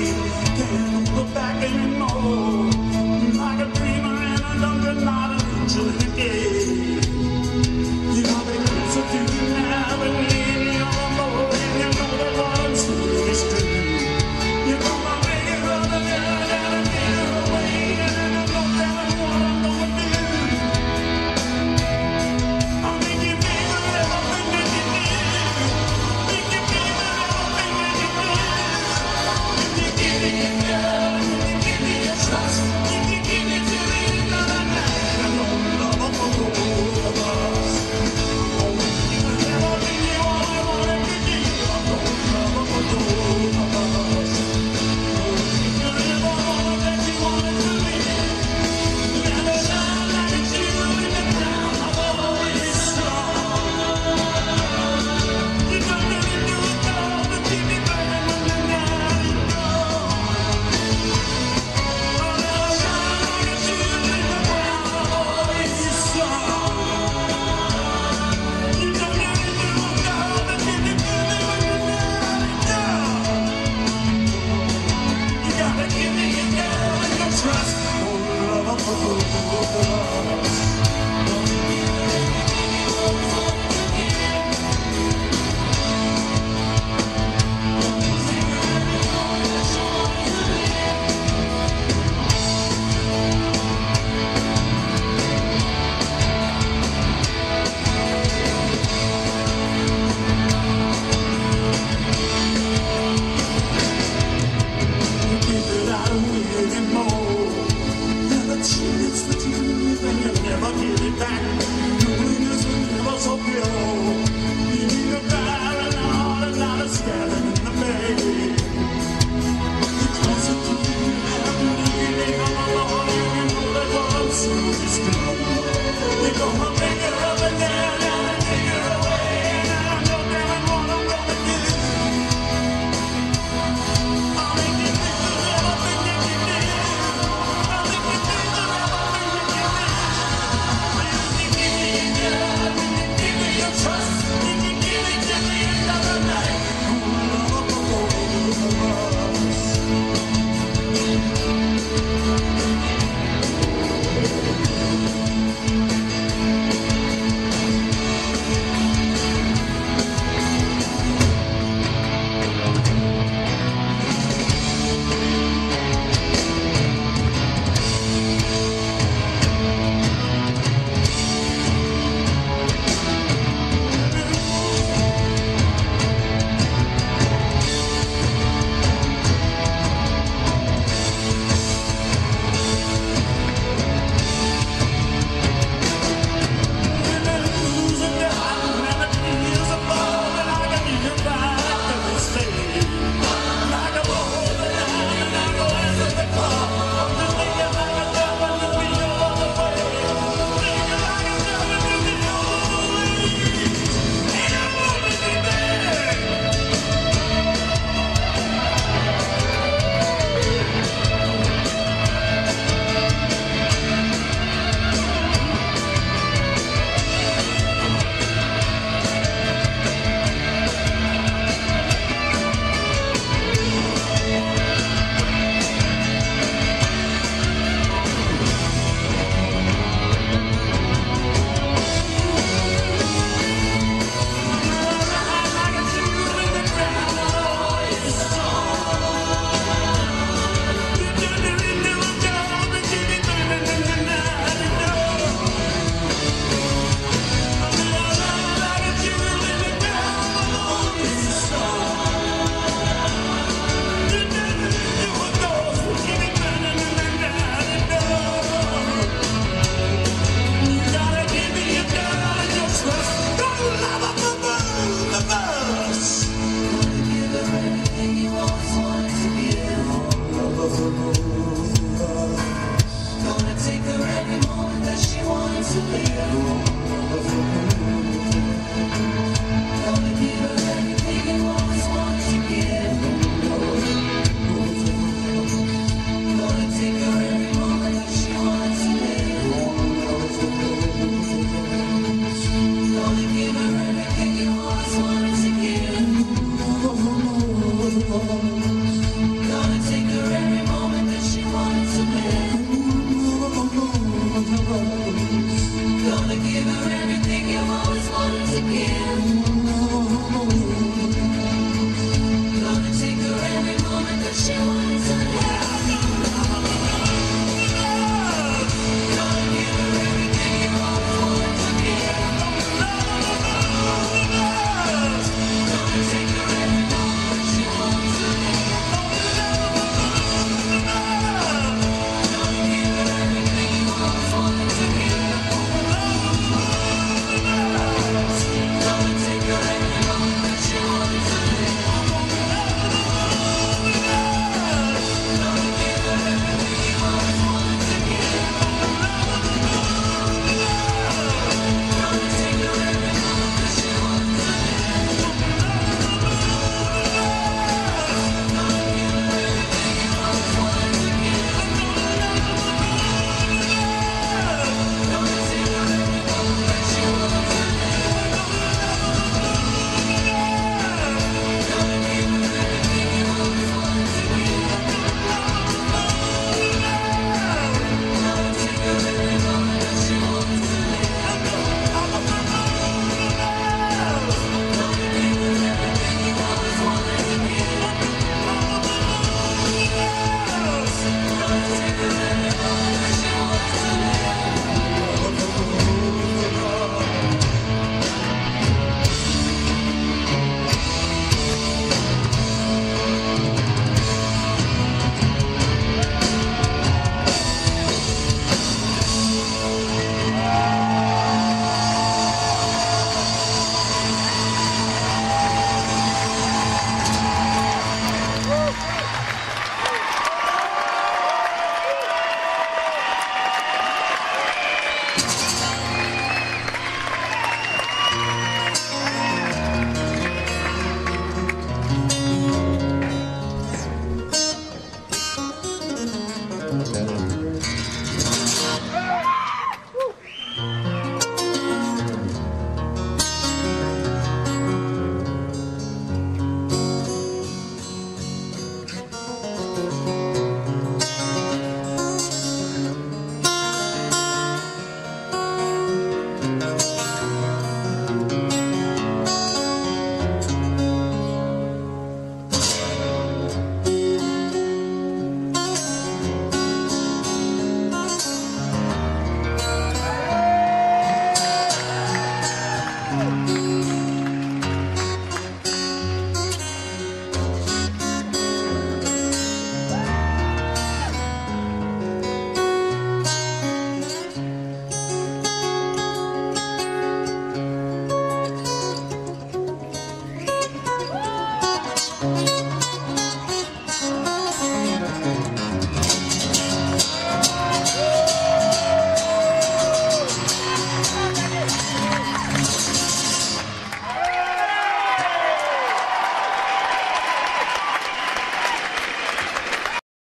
you.